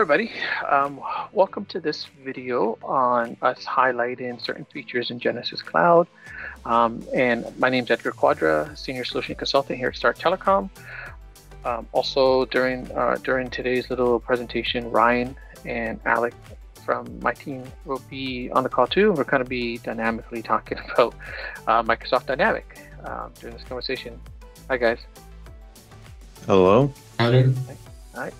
everybody, um, welcome to this video on us highlighting certain features in Genesys Cloud. Um, and my name is Edgar Quadra, Senior Solution Consultant here at Star Telecom. Um, also, during uh, during today's little presentation, Ryan and Alec from my team will be on the call too. We're going to be dynamically talking about uh, Microsoft Dynamic um, during this conversation. Hi, guys. Hello. Howdy. All right.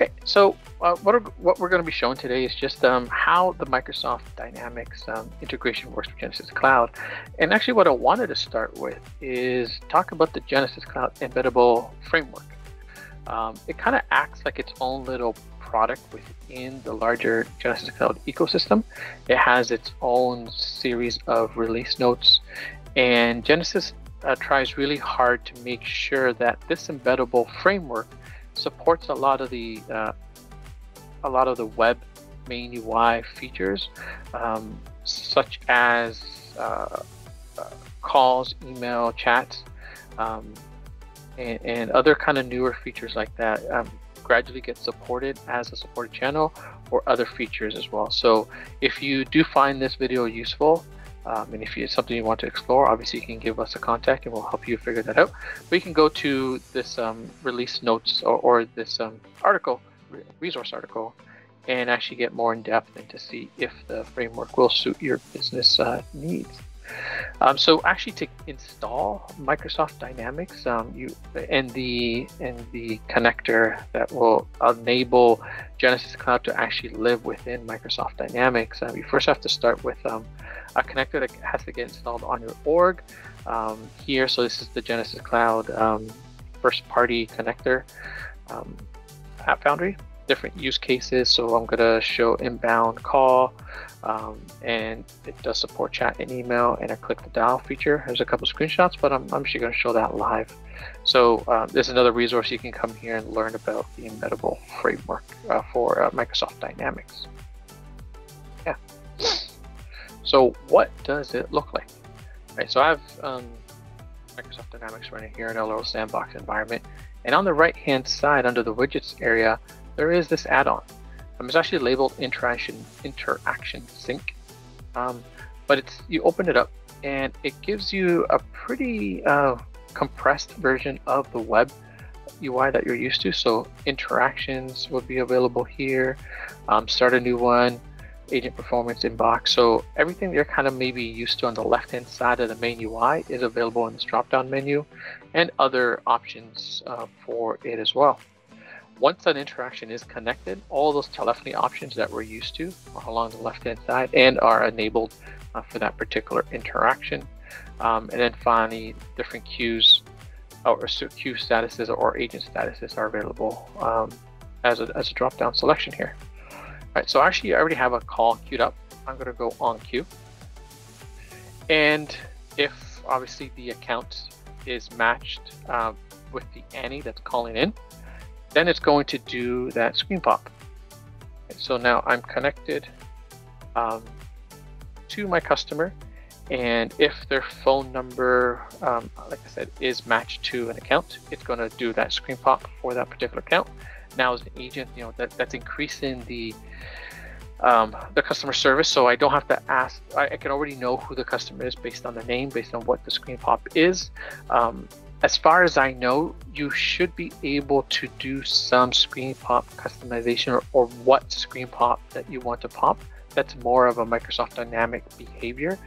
Okay, so uh, what, are, what we're going to be showing today is just um, how the Microsoft Dynamics um, integration works with Genesys Cloud. And actually what I wanted to start with is talk about the Genesys Cloud embeddable framework. Um, it kind of acts like its own little product within the larger Genesys Cloud ecosystem. It has its own series of release notes and Genesys uh, tries really hard to make sure that this embeddable framework supports a lot of the uh, a lot of the web main UI features, um, such as uh, uh, calls, email, chats, um, and, and, other kind of newer features like that. Um, gradually get supported as a supported channel or other features as well. So if you do find this video useful, um, and if it's something you want to explore, obviously you can give us a contact and we'll help you figure that out. But you can go to this um, release notes or, or this um, article, resource article, and actually get more in depth and to see if the framework will suit your business uh, needs. Um, so actually, to install Microsoft Dynamics, um, you and the and the connector that will enable Genesys Cloud to actually live within Microsoft Dynamics, uh, you first have to start with um, a connector that has to get installed on your org. Um, here, so this is the Genesys Cloud um, first-party connector um, App Foundry different use cases. So I'm going to show inbound call, um, and it does support chat and email. And I click the dial feature. There's a couple screenshots, but I'm, I'm actually going to show that live. So um, there's another resource you can come here and learn about the embeddable framework uh, for uh, Microsoft Dynamics. Yeah. So what does it look like? Right. So I have um, Microsoft Dynamics running here in a little sandbox environment. And on the right hand side under the widgets area, there is this add-on. Um, it's actually labeled interaction interaction sync, um, but it's you open it up and it gives you a pretty uh, compressed version of the web UI that you're used to. So interactions will be available here. Um, start a new one, agent performance inbox. So everything you're kind of maybe used to on the left-hand side of the main UI is available in this drop-down menu, and other options uh, for it as well once that interaction is connected, all those telephony options that we're used to are along the left-hand side and are enabled uh, for that particular interaction. Um, and then finally, different queues or queue statuses or agent statuses are available um, as, a, as a drop-down selection here. All right, so actually I already have a call queued up. I'm going to go on queue. And if obviously the account is matched uh, with the ANI that's calling in, then it's going to do that screen pop. so now I'm connected um, to my customer and if their phone number, um, like I said, is matched to an account, it's going to do that screen pop for that particular account. Now as an agent, you know, that, that's increasing the um, the customer service, so I don't have to ask. I, I, can already know who the customer is based on the name, based on what the screen pop is. Um, as far as I know, you should be able to do some screen pop customization or, or what screen pop that you want to pop. That's more of a Microsoft Dynamic behavior,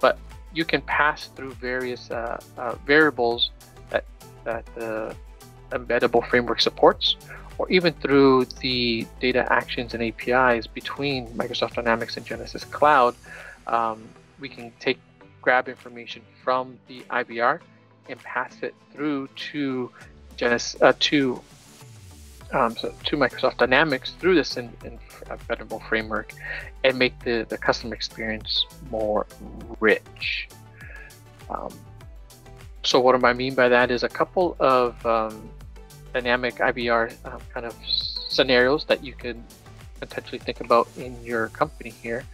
but you can pass through various uh, uh, variables that, that the embeddable framework supports, or even through the data actions and APIs between Microsoft Dynamics and Genesys Cloud. Um, we can take grab information from the IVR and pass it through to Genesys uh, to um, so to Microsoft Dynamics through this in, in embeddable framework and make the, the customer experience more rich. Um, so what do I mean by that is a couple of um, dynamic IVR um, kind of scenarios that you can potentially think about in your company here.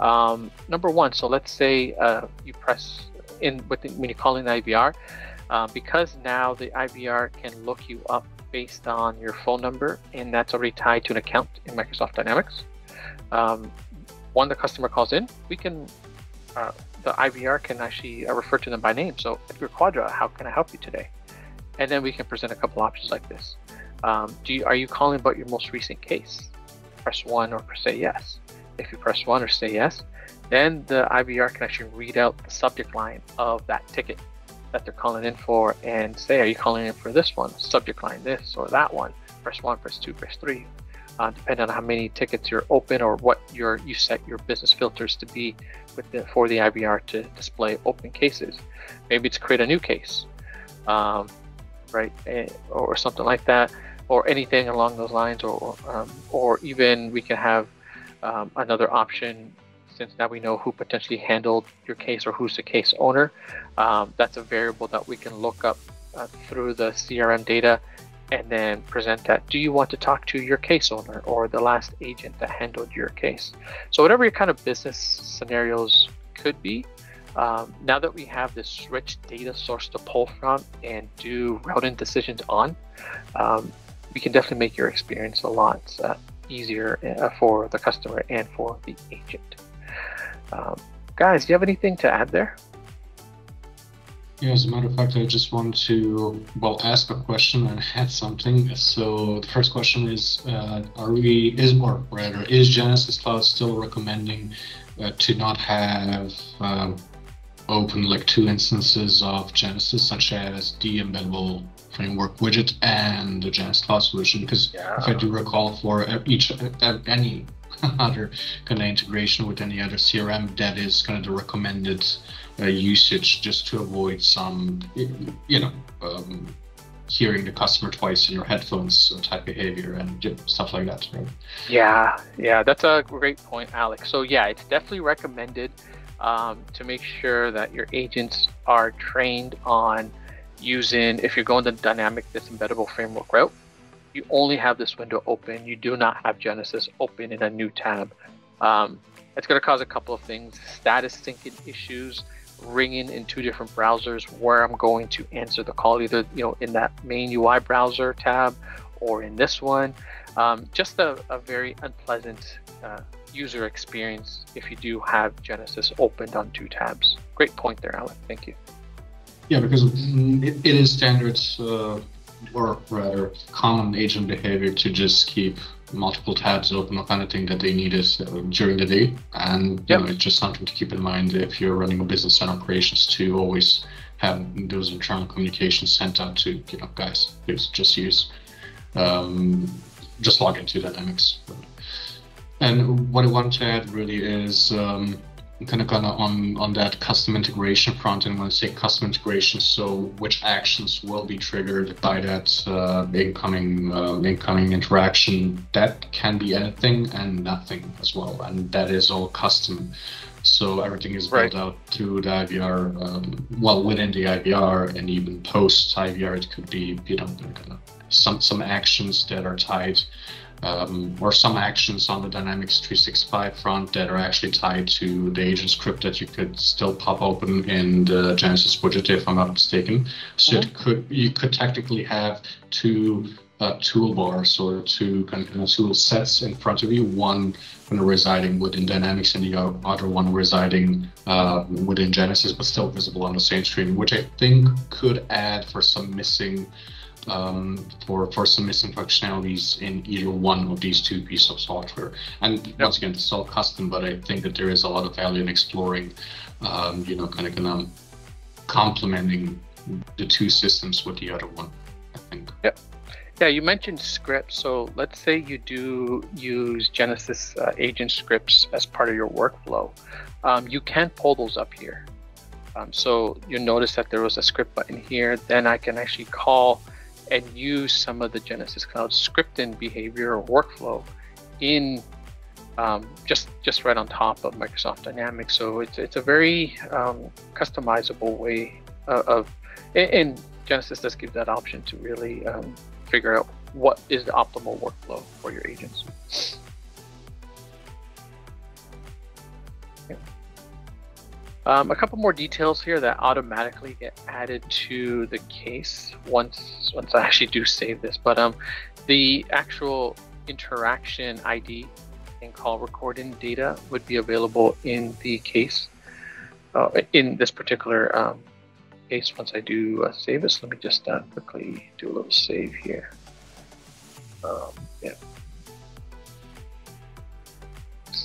Um, number one, so let's say uh, you press in the, when you call in the IVR, uh, because now the IVR can look you up based on your phone number, and that's already tied to an account in Microsoft Dynamics. Um, when the customer calls in, we can uh, the IVR can actually uh, refer to them by name. So Edgar Quadra, how can I help you today? And then we can present a couple options like this. Um, do you, are you calling about your most recent case? Press one or say yes. If you press one or say yes, then the IVR can actually read out the subject line of that ticket that they're calling in for and say, are you calling in for this one? Subject line this or that one. Press one, press two, press three. Uh, depending on how many tickets you're open or what your you set your business filters to be with the, for the IVR to display open cases. Maybe it's create a new case, um, right, eh, or something like that, or anything along those lines, or um, or even we can have um, another option since now we know who potentially handled your case or who's the case owner. Um, that's a variable that we can look up uh, through the CRM data and then present that. Do you want to talk to your case owner or the last agent that handled your case? So, whatever your kind of business scenarios could be, um, now that we have this rich data source to pull from and do routing decisions on, um, we can definitely make your experience a lot uh, easier uh, for the customer and for the agent. Um, guys, do you have anything to add there? Yeah, as a matter of fact, I just want to well ask a question and add something. So the first question is: uh, Are we is or rather is Genesys Cloud still recommending uh, to not have um, open like two instances of Genesys, such as the embeddable framework widget and the Genesys Cloud solution? Because yeah. if I do recall, for each uh, any other kind of integration with any other CRM, that is kind of the recommended uh, usage just to avoid some, you know, um, hearing the customer twice in your headphones type behavior and stuff like that. Right? Yeah, yeah, that's a great point, Alex. So yeah, it's definitely recommended um, to make sure that your agents are trained on using, if you're going the dynamic this embeddable framework route, you only have this window open. You do not have Genesys open in a new tab. Um, it's going to cause a couple of things: status syncing issues, ringing in two different browsers where I'm going to answer the call, either you know in that main UI browser tab or in this one. Um, just a, a, very unpleasant uh, user experience if you do have Genesys opened on two tabs. Great point there, Alec. Thank you. Yeah, because it, it is standards. uh, or rather common agent behavior to just keep multiple tabs open of anything that they needed uh, during the day. And yep. you know, it's just something to keep in mind if you're running a business and operations to always have those internal communications sent out to, you know, guys, please just use, um, just log into Dynamics. And what I want to add really is um, kind of gonna on on that custom integration front and when I say custom integration so which actions will be triggered by that uh, incoming uh, incoming interaction that can be anything and nothing as well and that is all custom so everything is built right. out through the IVR um, well within the IVR and even post IVR it could be you know some some actions that are tied um, or some actions on the Dynamics 365 front that are actually tied to the agent script that you could still pop open in the Genesys widget, if I'm not mistaken. So mm-hmm. it could you could technically have two uh, toolbars or two kind of tool sets in front of you. One kind of residing within Dynamics and the other one residing uh, within Genesys, but still visible on the same screen, which I think could add for some missing um, for for some missing functionalities in either one of these two pieces of software. And yep. once again, it's all custom, but I think that there is a lot of value in exploring, um, you know, kind of kind of complementing the two systems with the other one. I think. Yeah. Yeah, you mentioned scripts. So let's say you do use Genesys uh, agent scripts as part of your workflow. Um, you can pull those up here. Um, so you'll notice that there was a script button here. Then I can actually call and use some of the Genesys Cloud scripting behavior or workflow in um, just just right on top of Microsoft Dynamics. So it's it's a very um, customizable way of, of, and Genesys does give that option to really um, figure out what is the optimal workflow for your agents. Um, a couple more details here that automatically get added to the case once once I actually do save this. But um, the actual interaction ID and call recording data would be available in the case uh, in this particular um, case once I do uh, save this. Let me just uh, quickly do a little save here. Um, yeah.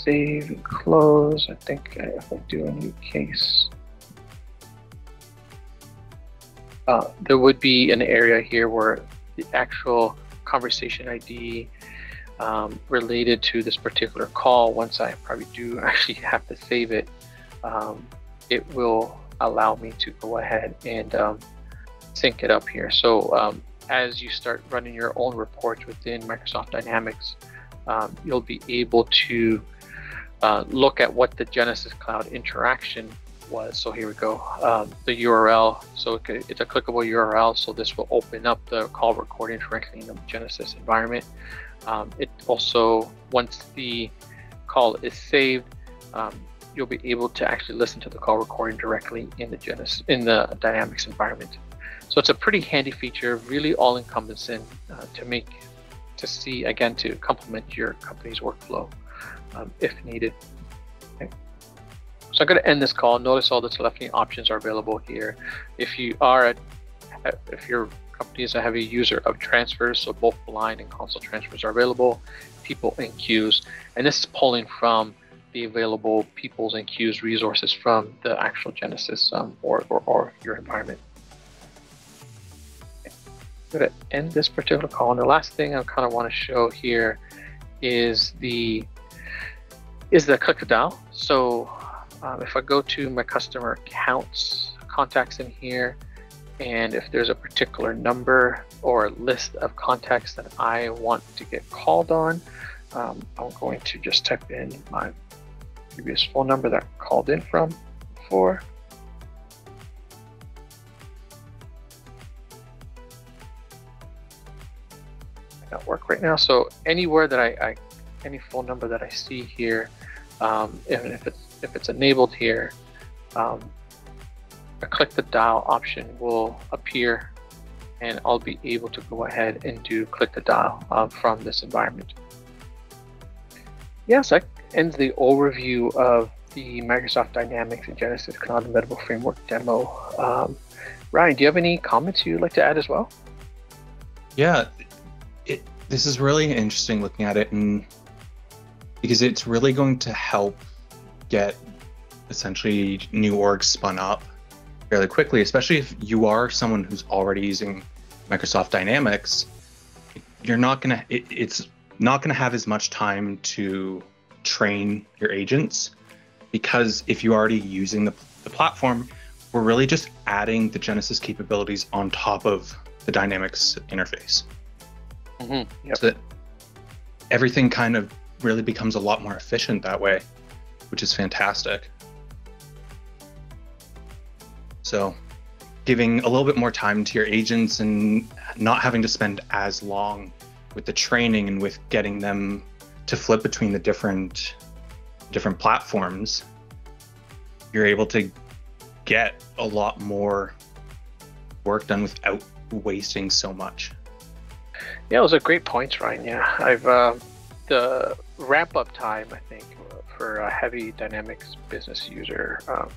Save and close. I think if I do a new case, uh, there would be an area here where the actual conversation ID um, related to this particular call, once I probably do actually have to save it, um, it will allow me to go ahead and um, sync it up here. So um, as you start running your own reports within Microsoft Dynamics, um, you'll be able to uh, look at what the Genesys Cloud interaction was. So here we go, um, the URL. So it's a clickable URL. So this will open up the call recording directly in the Genesys environment. Um, it also, once the call is saved, um, you'll be able to actually listen to the call recording directly in the Genesys in the Dynamics environment. So it's a pretty handy feature, really all-encompassing uh, to make to see again to complement your company's workflow um, if needed. Okay. So I'm going to end this call. Notice all the telephony options are available here. If you are a, if your company is a heavy user of transfers, so both blind and console transfers are available, people in queues, and this is pulling from the available peoples and queues resources from the actual Genesys um, or, or, or, your environment. I'm going to end this particular call. And the last thing I kind of want to show here is the is the click. So um, if I go to my customer accounts contacts in here, and if there's a particular number or list of contacts that I want to get called on, um, I'm going to just type in my previous phone number that I called in from before. Not work right now. So anywhere that I, I, any phone number that I see here, um, even if it's if it's enabled here, um, a click the dial option will appear, and I'll be able to go ahead and do click the dial uh, from this environment. Yes, that ends the overview of the Microsoft Dynamics and Genesys Cloud Embeddable Framework demo. Um, Ryan, do you have any comments you'd like to add as well? Yeah, it, this is really interesting looking at it, and because it's really going to help get essentially new orgs spun up fairly quickly, especially if you are someone who's already using Microsoft Dynamics. You're not gonna. It, it's not going to have as much time to train your agents because if you're already using the, the platform, we're really just adding the Genesys capabilities on top of the Dynamics interface. Mm-hmm. Yep. So that everything kind of really becomes a lot more efficient that way, which is fantastic. So, giving a little bit more time to your agents and not having to spend as long with the training and with getting them to flip between the different different platforms you're able to get a lot more work done without wasting so much yeah those are great points ryan yeah i've uh, the ramp up time i think for a heavy dynamics business user um,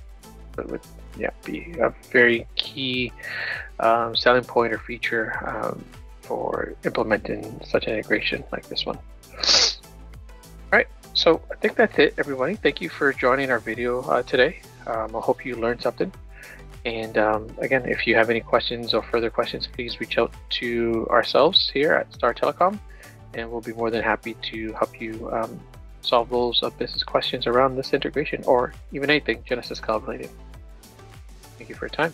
would yeah be a very key um, selling point or feature um, for implementing such an integration like this one. All right, so I think that's it, everybody. Thank you for joining our video uh, today. Um, I hope you learned something. And um, again, if you have any questions or further questions, please reach out to ourselves here at Star Telecom, and we'll be more than happy to help you um, solve those uh, business questions around this integration or even anything Genesys Cloud related. Thank you for your time.